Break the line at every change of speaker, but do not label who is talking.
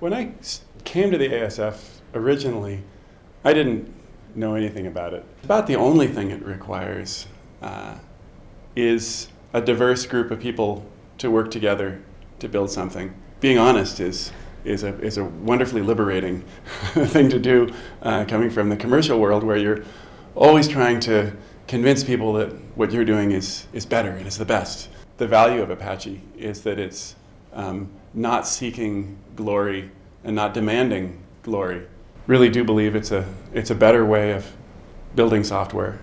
When I came to the ASF originally, I didn't know anything about it. About the only thing it requires uh, is a diverse group of people to work together to build something. Being honest is is a is a wonderfully liberating thing to do, uh, coming from the commercial world where you're always trying to convince people that what you're doing is is better and is the best. The value of Apache is that it's um, not seeking glory and not demanding glory. Really do believe it's a it's a better way of building software